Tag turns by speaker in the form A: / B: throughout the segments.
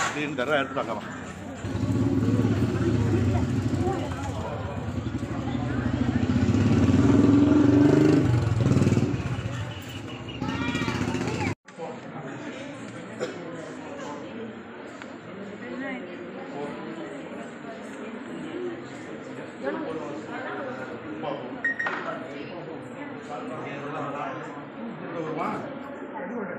A: அப்படின்னு தர எடுத்துட்டு வாங்கலாம்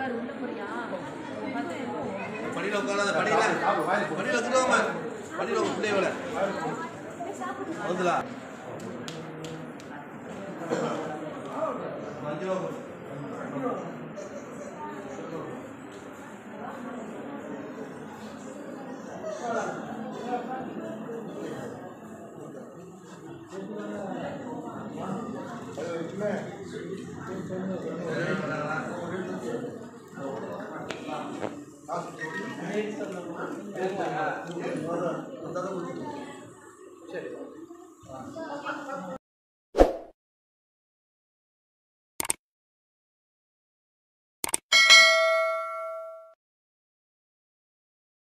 B: புரியலா படியில் உட்காராத படியில் படியில் வச்சுக்கோமா படியில் விட வந்துலா ரூபா சரி